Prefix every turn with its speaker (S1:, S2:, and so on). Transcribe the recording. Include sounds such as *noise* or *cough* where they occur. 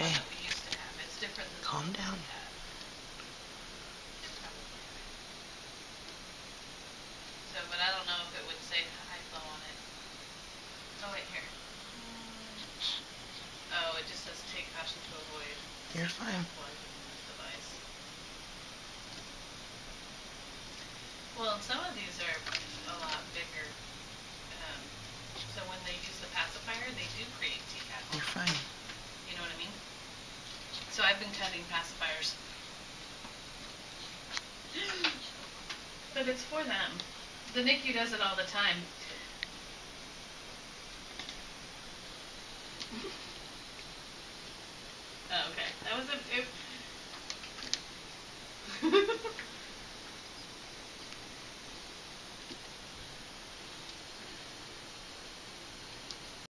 S1: Okay.
S2: that we used to have. It's different than the
S1: Calm down.
S2: So, but I don't know if it would say high flow on it. Oh, wait, here. Oh, it just says take caution to avoid
S1: You're fine.
S2: device. Well, some of these are a lot bigger. Um, so when they use the pacifier, they do create TCAT.
S1: You're fine.
S2: You know what I mean? So I've been cutting pacifiers. *gasps* But it's for them. The NICU does it all the time. *laughs* oh, okay. That was a. It... *laughs*